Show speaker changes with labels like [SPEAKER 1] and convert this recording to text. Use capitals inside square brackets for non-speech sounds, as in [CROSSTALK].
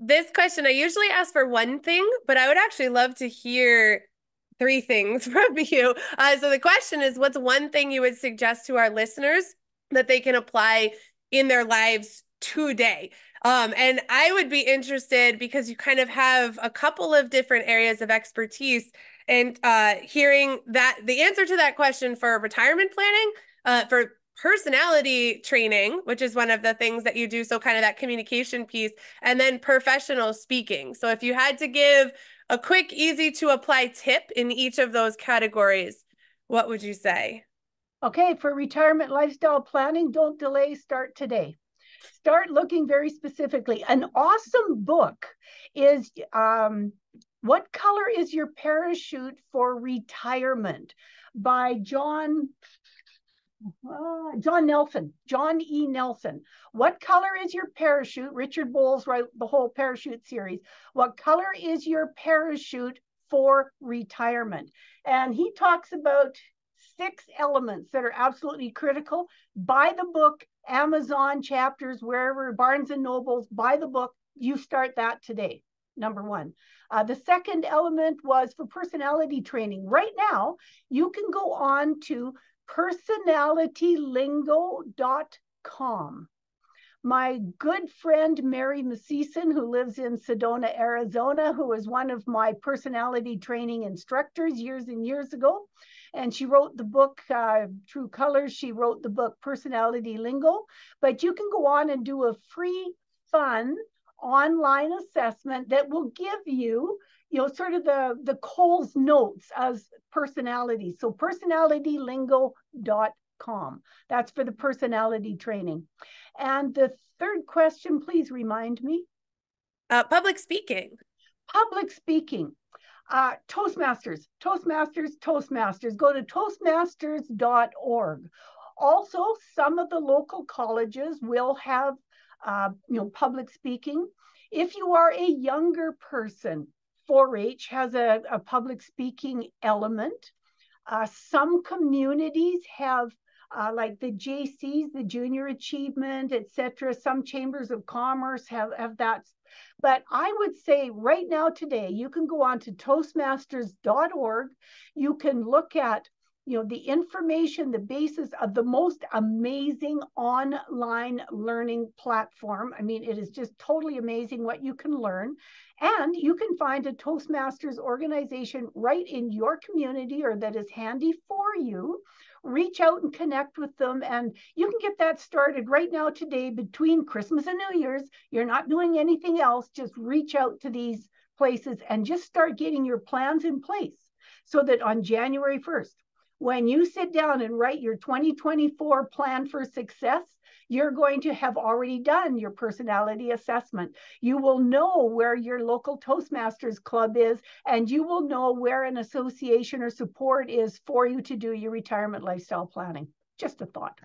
[SPEAKER 1] this question, I usually ask for one thing, but I would actually love to hear three things [LAUGHS] from you. Uh, so the question is what's one thing you would suggest to our listeners that they can apply in their lives today? Um, and I would be interested because you kind of have a couple of different areas of expertise and uh, hearing that the answer to that question for retirement planning, uh, for personality training, which is one of the things that you do. So, kind of that communication piece, and then professional speaking. So, if you had to give a quick, easy to apply tip in each of those categories, what would you say?
[SPEAKER 2] Okay, for retirement lifestyle planning, don't delay, start today. Start looking very specifically. An awesome book is um, What Color is Your Parachute for Retirement by John uh, John Nelson, John E. Nelson. What color is your parachute? Richard Bolles wrote the whole parachute series. What color is your parachute for retirement? And he talks about six elements that are absolutely critical. Buy the book, Amazon chapters, wherever, Barnes and Nobles, buy the book. You start that today number one. Uh, the second element was for personality training. Right now, you can go on to personalitylingo.com. My good friend Mary Miscisin, who lives in Sedona, Arizona, who was one of my personality training instructors years and years ago, and she wrote the book uh, True Colors. She wrote the book Personality Lingo. But you can go on and do a free, fun online assessment that will give you you know, sort of the the Coles notes as personality. So personalitylingo.com. That's for the personality training. And the third question, please remind me.
[SPEAKER 1] Uh, public speaking.
[SPEAKER 2] Public speaking. Uh, Toastmasters, Toastmasters, Toastmasters. Go to toastmasters.org. Also, some of the local colleges will have, uh, you know, public speaking. If you are a younger person, 4-H has a, a public speaking element. Uh, some communities have uh, like the JCs, the Junior Achievement, etc. Some chambers of commerce have, have that. But I would say right now, today, you can go on to Toastmasters.org. You can look at you know the information the basis of the most amazing online learning platform. I mean it is just totally amazing what you can learn. And you can find a toastmasters organization right in your community or that is handy for you. Reach out and connect with them and you can get that started right now today between christmas and new year's. You're not doing anything else. Just reach out to these places and just start getting your plans in place so that on january 1st when you sit down and write your 2024 plan for success, you're going to have already done your personality assessment. You will know where your local Toastmasters club is, and you will know where an association or support is for you to do your retirement lifestyle planning. Just a thought.